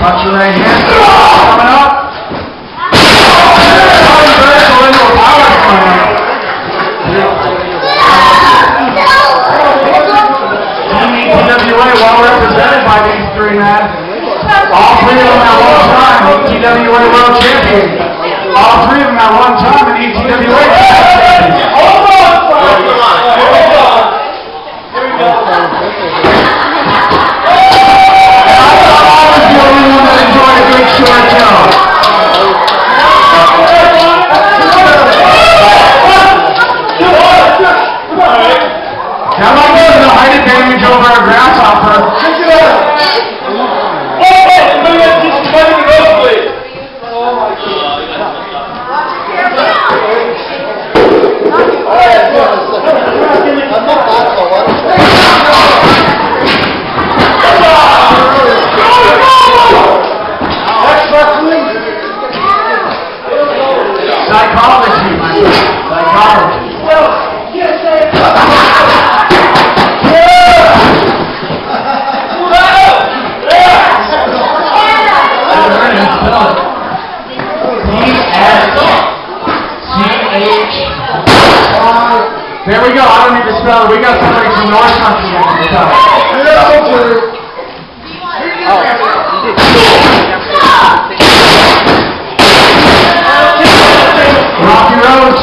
Watch your right hand. Coming up. All three of them at one time, ETWA world champion. All three of them at one time in ETWA. Oh. Rocky Rhodes,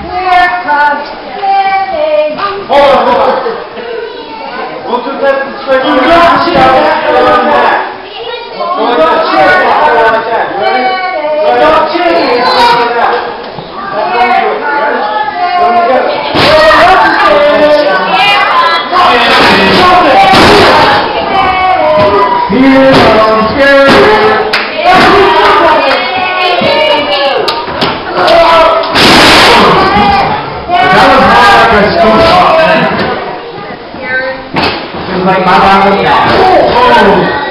Bible.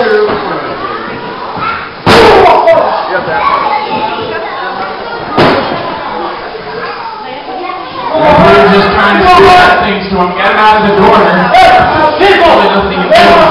Get him out of the door! corner. Hey, people!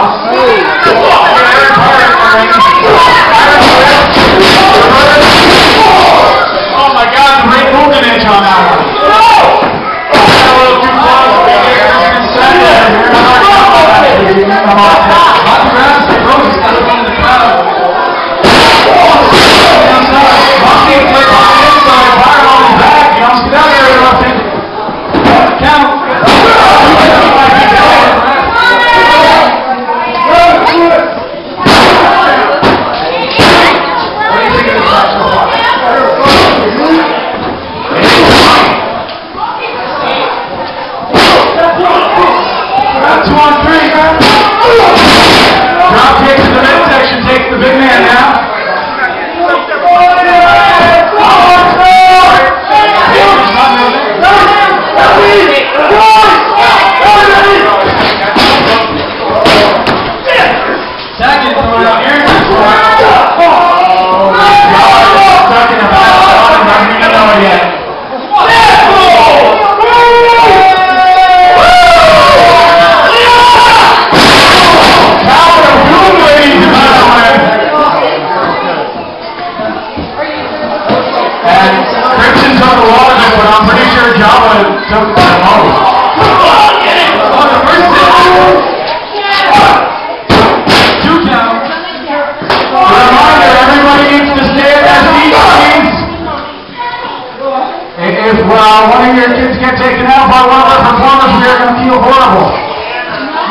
well, one of your kids get taken out by one of our performers, you're going to feel horrible.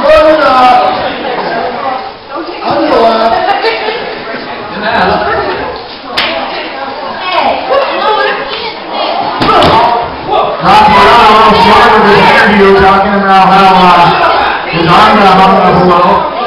No, you're not. I'm going to laugh. You're not. Rob Morano started an interview talking about how uh, his arm got hung up a little.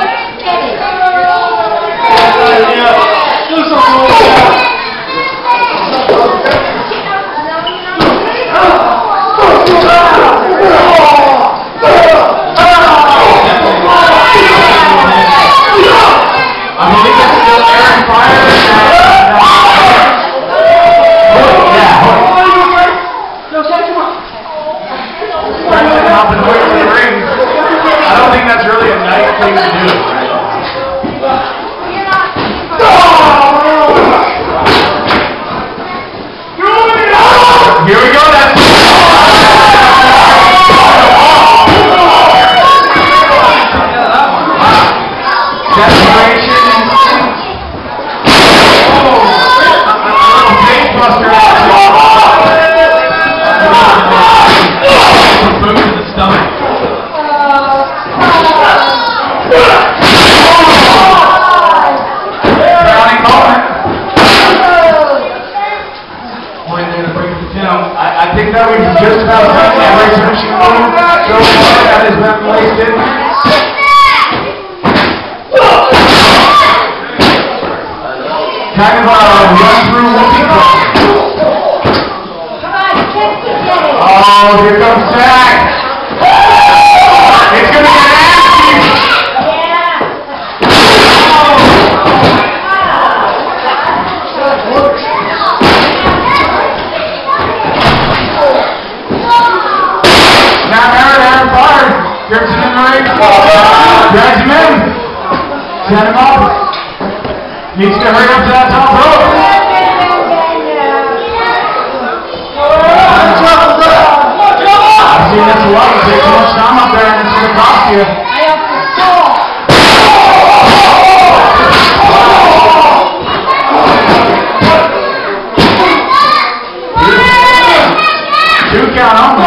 that we just about done the so far that has been placed in. Kind of uh, a run-through. Oh, here comes Zach! Benjamin. Set him up. Needs to hurry up to that top rope. I've seen this a lot. You take too much time up there and it's going to cost you. Two count on